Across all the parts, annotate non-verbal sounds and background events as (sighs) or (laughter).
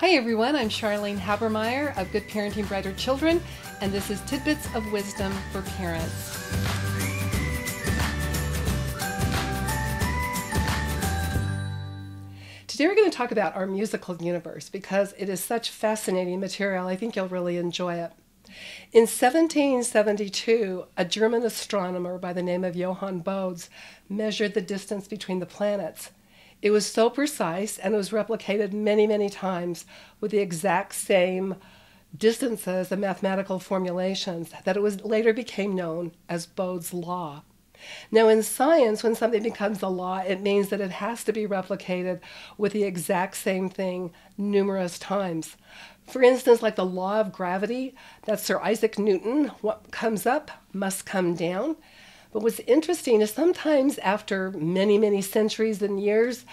Hi everyone, I'm Charlene Habermeyer of Good Parenting Brighter Children, and this is Tidbits of Wisdom for Parents. Today we're going to talk about our musical universe because it is such fascinating material. I think you'll really enjoy it. In 1772, a German astronomer by the name of Johann Bodes measured the distance between the planets it was so precise and it was replicated many, many times with the exact same distances and mathematical formulations that it was later became known as Bode's law. Now, in science, when something becomes a law, it means that it has to be replicated with the exact same thing numerous times. For instance, like the law of gravity, that Sir Isaac Newton, what comes up must come down. But what's interesting is sometimes after many, many centuries and years,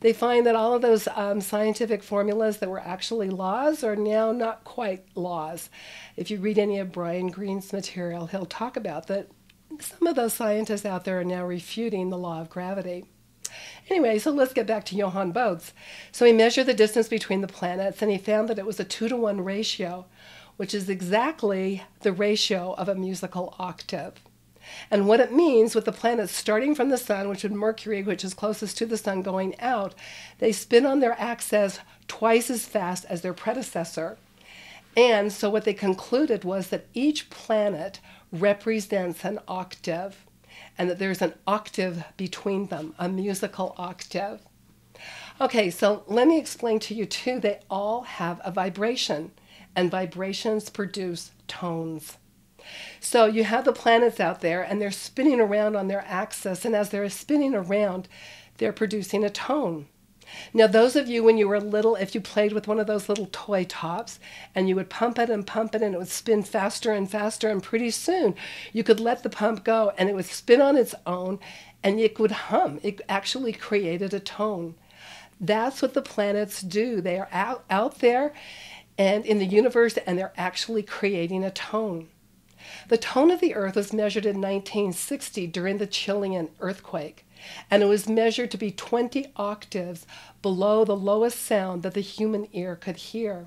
they find that all of those um, scientific formulas that were actually laws are now not quite laws. If you read any of Brian Greene's material, he'll talk about that some of those scientists out there are now refuting the law of gravity. Anyway, so let's get back to Johann Bodes. So he measured the distance between the planets and he found that it was a two to one ratio, which is exactly the ratio of a musical octave. And what it means with the planets starting from the sun, which is Mercury, which is closest to the sun, going out, they spin on their axis twice as fast as their predecessor. And so what they concluded was that each planet represents an octave and that there's an octave between them, a musical octave. Okay, so let me explain to you too, they all have a vibration, and vibrations produce tones. So you have the planets out there and they're spinning around on their axis, and as they're spinning around, they're producing a tone. Now, those of you when you were little, if you played with one of those little toy tops and you would pump it and pump it and it would spin faster and faster, and pretty soon you could let the pump go and it would spin on its own and it would hum. It actually created a tone. That's what the planets do. They are out, out there and in the universe and they're actually creating a tone. The tone of the earth was measured in 1960 during the Chilean earthquake, and it was measured to be 20 octaves below the lowest sound that the human ear could hear.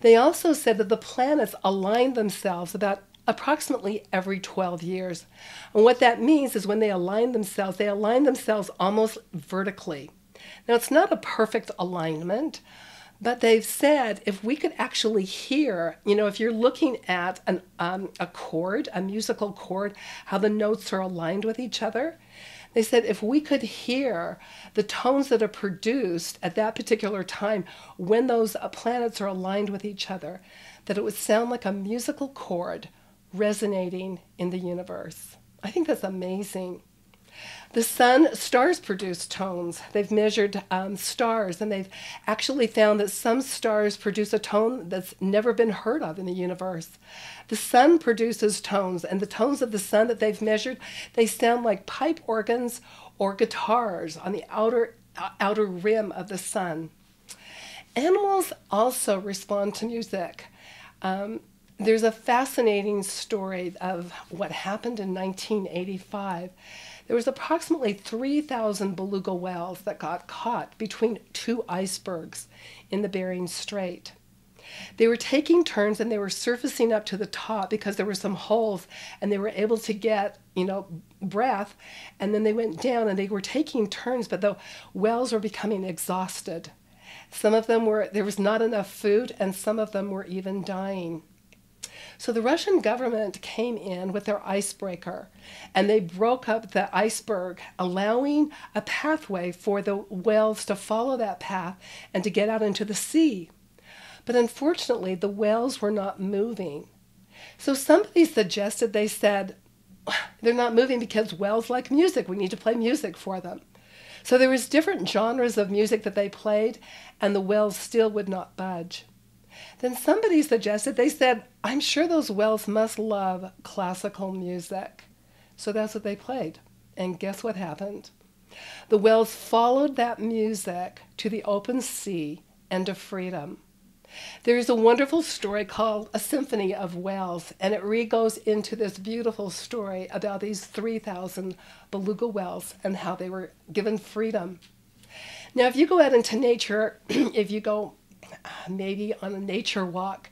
They also said that the planets aligned themselves about approximately every 12 years. And what that means is when they align themselves, they align themselves almost vertically. Now, it's not a perfect alignment, but they've said if we could actually hear, you know, if you're looking at an, um, a chord, a musical chord, how the notes are aligned with each other, they said if we could hear the tones that are produced at that particular time when those uh, planets are aligned with each other, that it would sound like a musical chord resonating in the universe. I think that's amazing. The sun, stars produce tones. They've measured um, stars and they've actually found that some stars produce a tone that's never been heard of in the universe. The sun produces tones, and the tones of the sun that they've measured, they sound like pipe organs or guitars on the outer, uh, outer rim of the sun. Animals also respond to music. Um, there's a fascinating story of what happened in 1985 there was approximately 3,000 beluga whales that got caught between two icebergs in the Bering Strait. They were taking turns and they were surfacing up to the top because there were some holes and they were able to get, you know, breath. And then they went down and they were taking turns, but the whales were becoming exhausted. Some of them were, there was not enough food, and some of them were even dying. So the Russian government came in with their icebreaker and they broke up the iceberg, allowing a pathway for the whales to follow that path and to get out into the sea. But unfortunately, the whales were not moving. So somebody suggested, they said, (sighs) they're not moving because whales like music. We need to play music for them. So there was different genres of music that they played, and the whales still would not budge. Then somebody suggested, they said, I'm sure those whales must love classical music. So that's what they played. And guess what happened? The whales followed that music to the open sea and to freedom. There is a wonderful story called A Symphony of Whales, and it re goes into this beautiful story about these 3,000 beluga whales and how they were given freedom. Now, if you go out into nature, (clears throat) if you go maybe on a nature walk.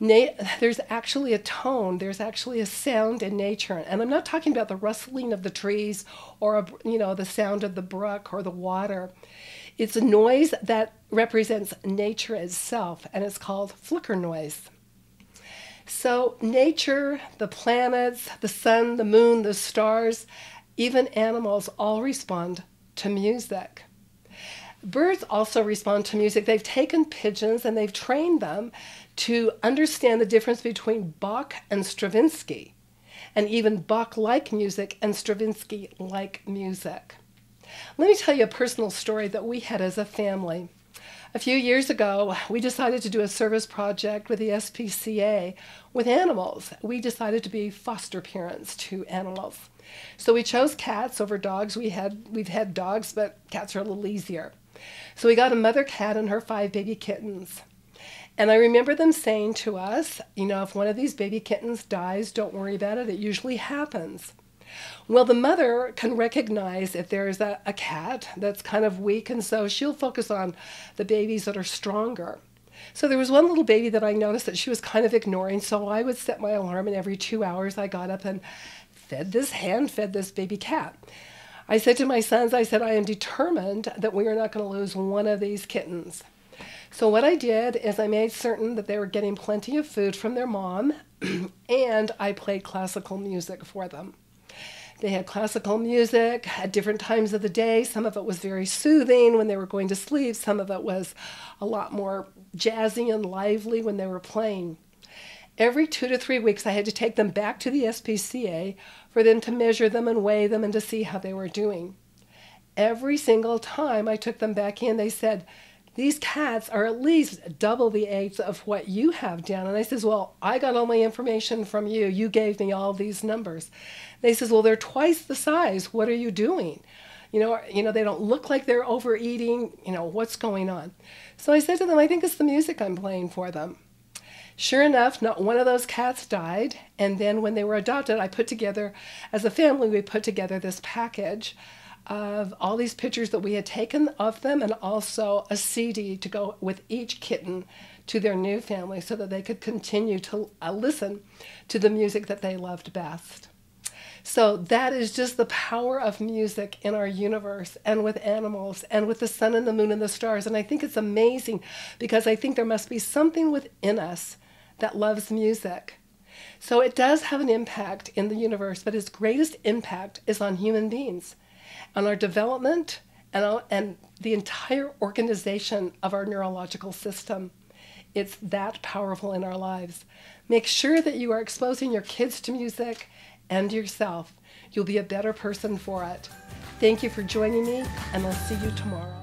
Na- there's actually a tone, there's actually a sound in nature. And I'm not talking about the rustling of the trees or a, you know the sound of the brook or the water. It's a noise that represents nature itself and it's called flicker noise. So nature, the planets, the sun, the moon, the stars, even animals all respond to music. Birds also respond to music. They've taken pigeons and they've trained them to understand the difference between Bach and Stravinsky, and even Bach like music and Stravinsky like music. Let me tell you a personal story that we had as a family. A few years ago, we decided to do a service project with the SPCA with animals. We decided to be foster parents to animals. So we chose cats over dogs. We had we've had dogs, but cats are a little easier. So we got a mother cat and her five baby kittens. And I remember them saying to us, you know, if one of these baby kittens dies, don't worry about it. It usually happens. Well, the mother can recognize if there's a, a cat that's kind of weak, and so she'll focus on the babies that are stronger. So there was one little baby that I noticed that she was kind of ignoring, so I would set my alarm, and every two hours I got up and fed this hand fed this baby cat. I said to my sons, I said, I am determined that we are not going to lose one of these kittens. So what I did is I made certain that they were getting plenty of food from their mom, (clears throat) and I played classical music for them. They had classical music at different times of the day. Some of it was very soothing when they were going to sleep. Some of it was a lot more jazzy and lively when they were playing. Every two to three weeks, I had to take them back to the SPCA for them to measure them and weigh them and to see how they were doing. Every single time I took them back in, they said, these cats are at least double the age of what you have down. And I says, well, I got all my information from you. You gave me all these numbers. They says, well, they're twice the size. What are you doing? You know, you know, they don't look like they're overeating. You know, what's going on? So I said to them, I think it's the music I'm playing for them. Sure enough, not one of those cats died. And then when they were adopted, I put together, as a family, we put together this package of all these pictures that we had taken of them and also a CD to go with each kitten to their new family so that they could continue to uh, listen to the music that they loved best. So that is just the power of music in our universe and with animals and with the sun and the moon and the stars. And I think it's amazing because I think there must be something within us that loves music. So it does have an impact in the universe, but its greatest impact is on human beings, on our development and, and the entire organization of our neurological system. It's that powerful in our lives. Make sure that you are exposing your kids to music and yourself. You'll be a better person for it. Thank you for joining me, and I'll see you tomorrow.